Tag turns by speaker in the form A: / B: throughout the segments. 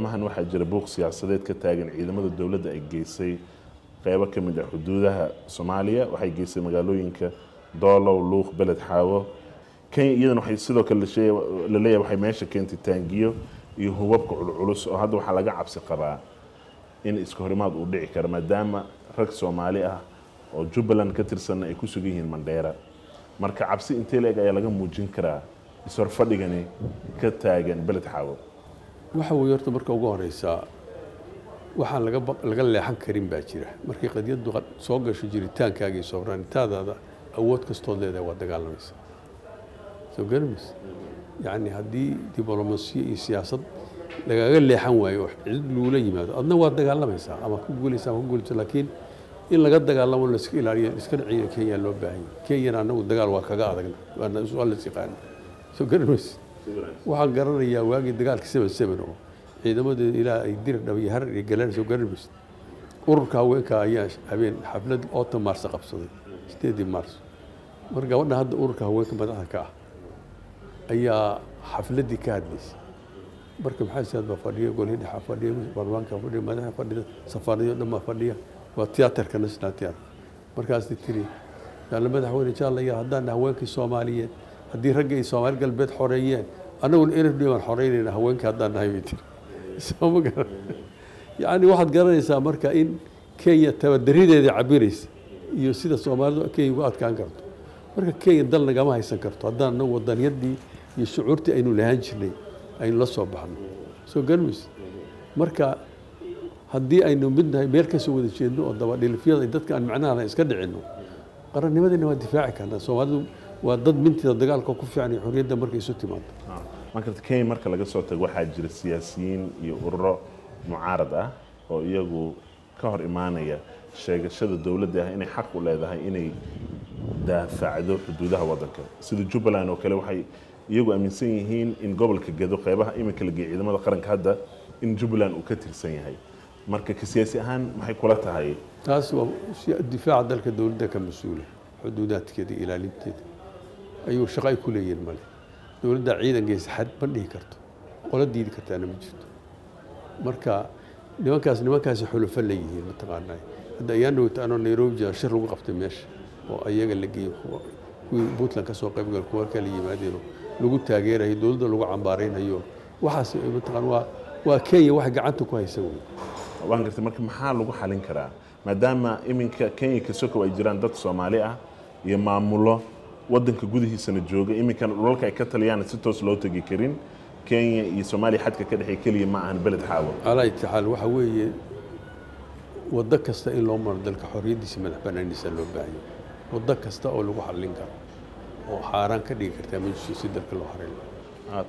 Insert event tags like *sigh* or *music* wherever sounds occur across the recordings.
A: ayaamahan waxaa jira buuq siyaasadeed ka taagan ciidamada dowladda ay geysay qeybo ka mid ah xuduudaha soomaaliya waxay geysay magaalooyinka doolow luuq beled xaawo kenya iyadana waxay sidoo kale la leeyahay waxay meesha keentay taangiyo iyo hubabka culculus oo hadda waxaa laga cabsi qabaa in iska horimaad uu dhici karo maadaama rag soomaali ah oo jubbaland ka tirsanna ay ku sugan yihiin mandheera marka cabsi intee leeg ayaa laga muujin karaa ishorfadhigani ka taagan beled xaawo
B: waxa weeye horta marka ugu horeysaa waxaan laga leexan karin baa jira. Markay qadiyaddu soo gasho jiritaankaaga iyo soobranitaadaada awood kastood leedahay waa dagaalamaysa soo garamaysa yacni haddii diblomaasiyo iyo siyaasad lagaga leexan waayo cid lagula yimaado adna waa dagaalamaysaa ama ku guulaysa ama ku guulaysa laakiin in laga dagaalamo laiska ilaaliyo iska dhiciyo kenya loo baahan yahay. Kenyana annagu dagaal waa kaga adagna waa la yaqaana soo garamaysa waxaan garanayaa waagii dagaalka seven seven oo ciidamadeeda ilaa ay diri dhab iyo harar iyo galaan soo garamaysa ururka haweenka ayaa habeen xaflad autumn mars qabsaday sideedii mars mar gabadha hadda ururka haweenka madaxda ka ah ayaa xafladdii ka hadlaysay. Marka maxaa siyaad baa fadhiya golihii dhexa fadhiya baarlamaanka fadhiya madaxa fadhida safaaradiyo dhan baa fadhiya waa tiyaatarka national theatre. Markaasay tiri yaalla madaxweyne jaalaya haddaan haweenkii soomaaliyeed haddii ragga ay soomaali galbeed xoreeyeen annaguna erfd baan xoreynayna haweenkii haddaan nahay bay tiri. *laughs* Soo ma garan. Yacni waxaad garanaysaa marka in kenya tabadarideeda cabiraysa iyo sida soomaalidu kenya uga adkaan karto. Marka kenya dal nagama haysan karto haddaan anagu wadaniyadii iyo shucuurtii aynu lahaan jirnay aynu la soo baxno. Soo garmaysa marka haddii aynu midnahay meel ka soo wada jeedno oo dabadhilifyada dadka aan macnaha iska dhicinno qarannimadina waa difaaci karnaa soomaalidu waa dad mintiida dagaalka ku fiican iyo xorriyadda markay isu timaado.
A: Marka kenya marka laga soo tago waxaa jira siyaasiyiin iyo ururo mucaarad ah oo iyagu ka hor imaanaya sheegashada dowladda ah inay xaq u leedahay inay daafacdo xuduudaha waddanka. Sida jubbaland oo kale waxay iyagu aaminsan yihiin in gobolka gedo qeybaha iminka la geeyay ciidamada qaranka hadda in jubbaland uu ka tirsan yahay. Marka ka siyaasi ahaan maxay kula tahay?
B: Taas waa difaaca dalka dowladda ka mas'uula xuduudaadkeeda ilaalinteeda ayuu shaqo ay ku leeyihiin male dowladda ciidankeesa xad ma dhihi karto. Qola diidi kartaana ma jirto. Marka nimankaas nimankaasi xulufo la yihiin hadda ayaan anoo nairobi jira shir lagu qabtay meesha oo ayaga la geeyey kuwii puntland ka soo qaybgal kuwa kala yimaadeenoo lagu taageerayo dowladda lagu cambaaraynayo waxaas mataqaan waa waa kenya wax gacanta ku haysa wey
A: waan gartay marka maxaa lagu xalin karaa? Maadaama iminka kenya kasokow ay jiraan dad soomaali ah iyo maamulo wadanka gudihiisana jooga. Iminkana dhulalka ay ka taliyaan si toos loo tegi karin. Kenya iyo soomaaliya xadka ka dhexey keliya ma ahan beled xaawo.
B: Calaa itixaal waxa weeye waddo kasta in loo maro dalka xorriyaddiisa madax banaaniisa loo baahanya waddo kasta oo lagu xallin karo oo xaaraan ka dhigi kartaa meeshu si dalka loo xarin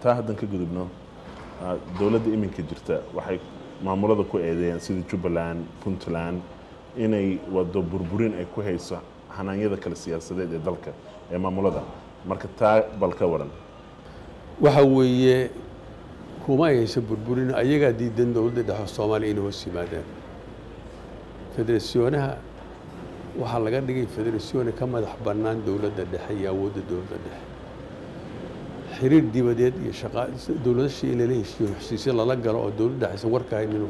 A: taa haddan ka gudubno dowladda iminka jirta waxay maamulada ku eedeeyaan sida jubbaland puntland inay wado burburin ay ku hayso hanaanyada kale siyaasadeed ee dalka ee maamulada. Marka taa bal ka waran.
B: Waxa weeye kuma ay hayso burburin ayagaa diidan dowladda dhexe soomaaliya inay hoos yimaadaan. Federasiyoonaha waxaa laga dhigay federasiyoone ka madax bannaan dowladda dhexe iyo awoodda dowladda dhexe. Xiriir dibadeed iyo dowladashii in lala heshiiyo heshiisyo lala galo oo dowladda dhexaysan warka haynin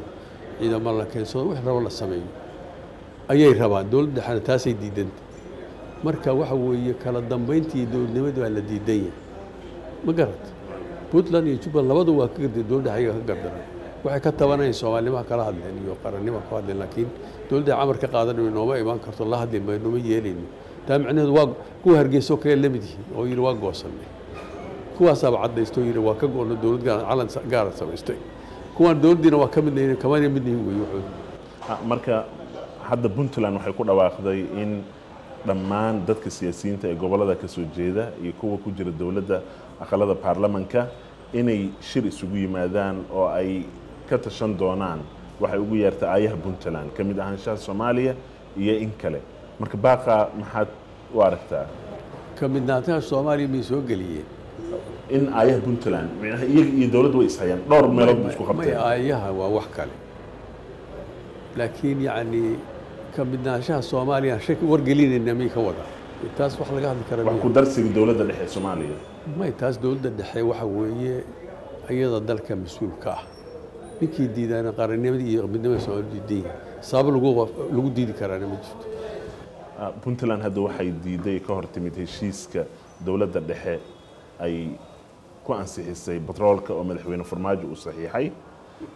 B: ciidamo la keensado wix rabo la sameeyo. Ayay rabaan dowladda dhexena taasay diidanta marka waxa weeye kala dambayntii iyo dowladnimadii baa la diidan yahay. Ma garat puntland iyo jubbaland labadu waa dowladda ayaga ka gardaran waxay ka tabanayaan soomaalinimaha kala hadleen iyo qarannimaha ka hadleen laakiin dowladda camar ka qaadanayo nooma imaan karto la hadli maayo nooma yeelayno. Taa macnaheedu waa kuwa hargeyso kale la mid yihiin oo yidhi waa goosanay kuwaasaaba caddaysto yidhi waa ka go'no dowlad calan gaara samaystay kuwaan dowladdiina waa ka midnayn kamana midnahin weeye waxooda
A: marka hadda puntland waxay ku dhawaaqday in dhammaan dadka siyaasiyiinta ee gobollada ka soo jeeda iyo kuwa ku jira dowladda aqalada baarlamanka inay shir isugu yimaadaan oo ay ka tashan doonaan waxay ugu yeertay aayaha puntland ka mid ahaanshaha soomaaliya iyo in kale. Marka baaqa maxaad u aragtaa?
B: Ka midnaataha soomaaliya may soo geliyeen.
A: In aayaha puntland iyaga iyo dowladda way ishayaan dhowr meelood bu isku qabteen
B: aayaha waa wax kale. Laakiin yacni ka midnaanshaha soomaaliya shaki wargelinayna may ka wada. Taas wax laga hadli kara
A: ku darsiga dowladda dhexe soomaaliya.
B: May taas dowladda dhexe waxa weeye iyada dalka mas'uulka ah. Ninkii diidaana qarannimadii iyo midnimada soomaali diidan sabab lagu lagu diidi karaana ma jirto.
A: Ah, puntland hadda waxay diiday ka hor timid heshiiska dowladda dhexe ay ku ansixisay batroolka oo madaxweyne farmaajo uu saxiixay.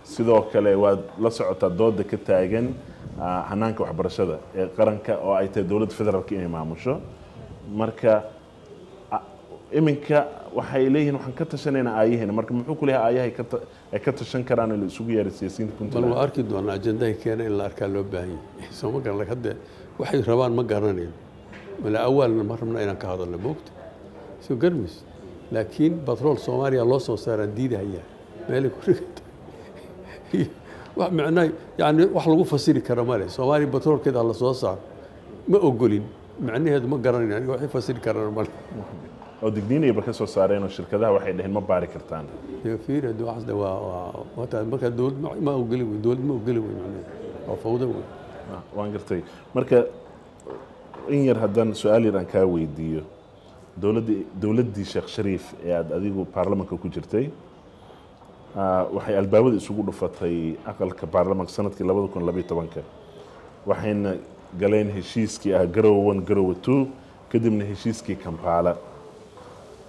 A: Sidoo kale waad la socotaa dooda ka taagan hanaanka waxbarashada ee qaranka oo ay tahay dowladda federaalka inay maamusho. Marka iminka waxay leeyihiin waxaan ka tashanaynaa aayaheena marka muxuu ku leeyahay aayahay ay ka tashan karaan la isugu yeeray siyaasiyiinta puntland
B: waa arki doonaa ajandahay keena in la arkaa loo baahan yahay? *laughs* Soo ma garan hadde waxay rabaan ma garanayn. Mala awaalna ma rabna inaan ka hadalno moogta soo garmays laakiin batrool soomaaliya loo soo saaraan diidahayaa meelay ku riganta *laughs* wax micnaha yani wax lagu fasiri kara male soomaaliya batroolkeeda la soo saaro ma ogolin macnaheedu ma garanayn aniga waxay fasiri karaan male
A: oo digniinayba ka soo saareen oo shirkadaha waxay dhaheen ma baari kartaan.
B: Dee fiir hadda waxaas de waa waa marka dowlad ma- ogoli wey dowlad ma ogoli wey macnaheedu waa fawdo wey.
A: Ah, waan gartay. Marka in yar haddaan su'aal yar aan kaa weydiiyo dowladdii dowladdii sheekh shariif ee aad adigu baarlamanka ku jirtay waxay albaabada isugu dhufatay aqalka baarlamanka sannadkii labada kun labayo tobanka. Waxayna galeen heshiiskii ah garowe one garowe two kadibna heshiiskii kampaala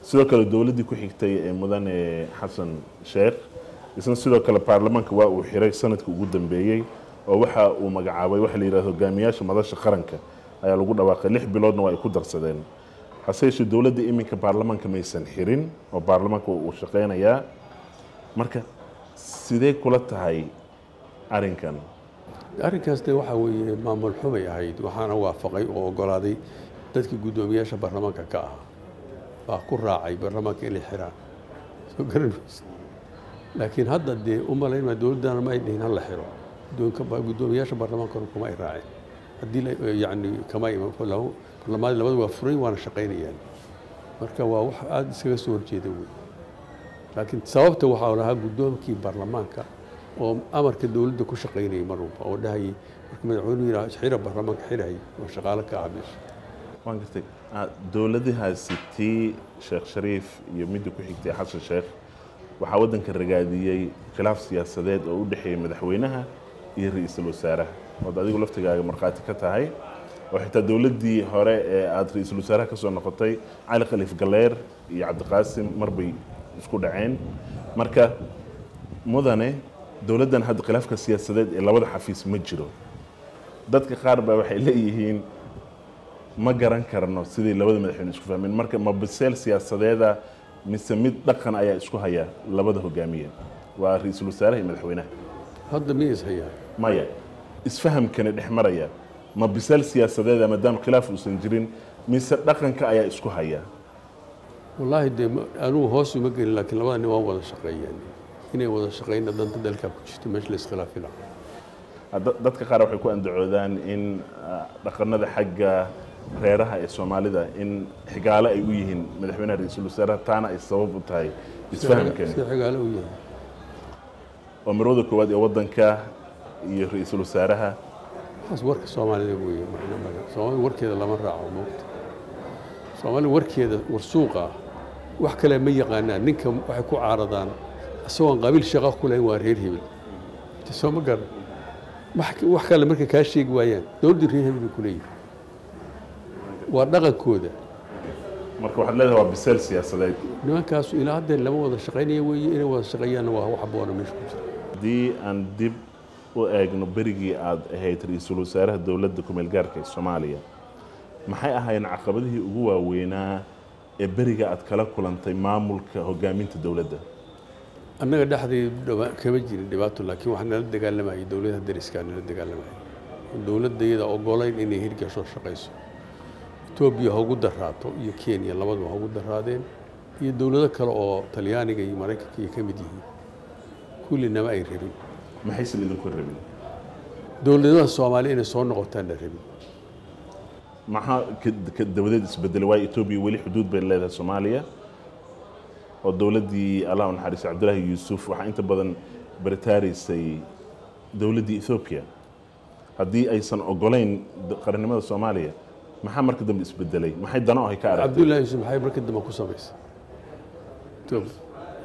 A: sidoo kale dowladdii ku xigtay ee mudane xasan sheekh isna sidoo kale baarlamaanka waa uu xiray sannadkii ugu dambeeyey oo waxa uu magacaabay waxa la yidhahdo hogaamiyaasha madasha qaranka ayaa lagu dhawaaqay lix biloodna waa ay ku darsadeen. Hase yeeshee dowladda iminka baarlamaanka maysan xirin oo baarlamaanka uu shaqaynayaa marka sidee kula tahay arrinkan?
B: Arrinkaas de waxaa weeye maamul xumay ahayd waxaana waafaqay oo ogolaaday dadkii guddoomiyaasha baarlamaanka ka ahaa. Baa ku raacay baarlamaanka inay xiraan. Soo garan mayse laakiin hadda dee u malayn maa dowladdana ma ay dhihin hala xiro. Guddoomiyaasha baarlamaankana kuma ay raaceen. Haddii la yacni kama baarlamaanka labada waa furay waana shaqaynayaan. Marka waa wax aada iskaga soo horjeeda wey laakiin sababta waxaa lahaa guddoonkii baarlamaanka oo amarka dowladda ku shaqaynayay mar walba oo dhahayay marka madaxweynuhu xira baarlamaanka xirayay oo shaqaale ka meesha
A: waan gartay. Ah, dowladahaasi tii sheekh shariif iyo midda ku xigtay xasan sheekh waxaa waddanka ragaadiyey khilaaf siyaasadeed oo u dhexeeyay madaxweynaha iyo ra'iisul wasaaraha. Ood adigu laftigaaga markhaati ka tahay oo xitaa dowladdii hore ee aada ra'iisul wasaaraha ka soo noqotay cali khaliif galleer iyo cabdiqaasim marbay isku dhaceen. Marka mudane dowladdan hadda khilaafka siyaasadeed ee labada xafiis ma jiro. Dadka qaar baa waxay leeyihiin ma garan karno sidii labada madaxweyne isku fahmeen marka ma biseel siyaasadeeda mise mid dhaqan ayaa isku haya labada hogaamiye? Waa ra'iisul wasaaraha iyo madaxweynaha.
B: Hadda miyay is hayaan
A: maya isfahamkani dhex maraya ma biseel siyaasadeeda maadaama khilaaf uusan jirin mise dhaqanka ayaa isku haya
B: wallaahi dee anugu hoos uma gelin laakiin labada nin waa wada shaqeeyaan. Inay wada shaqeyna danta dalkaa ku jirto meesha la iskhilaafi lahaa
A: Ah, dad- dadka qaar waxay ku andacoodaan in ah, dhaqanada xagga reeraha ee soomaalida in xigaalo ay u yihiin madaxweynaha ra'iisul wasaaraha taana ay sabab u tahay isfahamkani
B: sida xigaale u yahay.
A: Waa marwada koowaad ee waddanka iyo ra'iisul wasaaraha.
B: Waxaas warka soomaalida weeye soomaalida warkeeda lama raaco moogta soomaalida warkeeda war suuqa ah wax kale ma yaqaanaan ninka waxay ku caaradaan isagoon qabiil shaqo ku lahayn waa reer hebel. Soo ma garan wax kale markay kaa sheegi waayaan dowladdii reer hebel bay ku leeyihiin waa dhaqankooda.
A: Marka waxaad leedahay waa biseel siyaasadeed.
B: Nimankaasu ilaa haddeen lama wada shaqaynaya weeye inay wada shaqeeyaanna waa wax boona meesha ku jira.
A: Haddii aan dib u eegno berigii aad ahayd ra'iisul wasaaraha dowladda kumeel gaarka ee soomaaliya maxay ahaayeen caqabadihii ugu waaweynaa ee beriga aad kala kulantay maamulka hogaaminta dowladda?
B: Annaga dhexdeedu dhawaa kama jirin dhibaato laakiin waxaa nala dagaalamayay dowladaha dariskaa nala dagaalamayay dowladda iyada ogolayn inay hirgasho shaqayso etoobiya ha ugu daraato iyo kenya labaduba ha ugu daraadeen iyo dowlado kale oo talyaaniga iyo maraykanka iyo ka mid yihiin. Kullinama ay rabin.
A: Maxaysan idinku rabin?
B: Dowladnimada soomaaliya inay soo noqotaan la rabin
A: maxaa ka- dabadeed isbedelay waayo etoobiya weli xuduud bay leedahay soomaaliya. Oo dowladdii allah naxariistay cabdilaahi yuusuf. Waxaa inta badan baritaaraysay dowladdii ethoobiya haddii aysan ogolayn qarannimada soomaaliya maxaa marka dambe isbedelay? Maxay dano ahay ka aragtay?
B: Yuusuf maxay marka dambe ku samaysay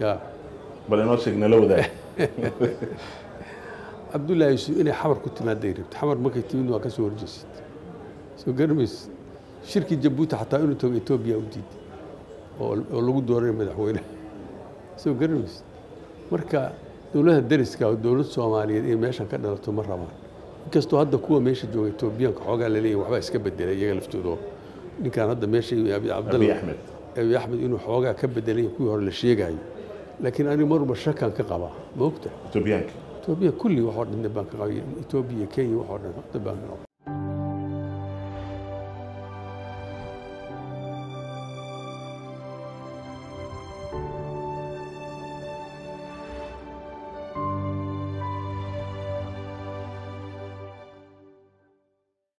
B: ya
A: bal inoo sheeg nala wadaag *laughs*
B: cabdullaahi yusuf inay xamar ku timaaday rabta xamar markay timid waa ka soo horjeesid soo garamaysid shirkii jabuuti xataa inuu tago etoobiya u diiday oo lagu dooranay madaxweyne. *laughs* Soo garamaysid marka dowladda dariska oo dowlad soomaaliyeed inay meeshan ka dhalato ma rabaan. Inkastoo hadda kuwa meesha jooga etoobiyaanka xoogaa laleeyahy waxbaa iska bedelay iyaga laftooda. Ninkan hadda meesha cabdalla
A: axmed.
B: Abi axmed inuu xoogaa ka bedelay kuwii hore la sheegayo laakiin aniga marba shakan ka qabaa ma ogta?
A: Etoobiyaanka.
B: Etoobiya kulli waxoo dhan baan ka qabay etoobiya kenya waxoo dhan hadda baan ka qabay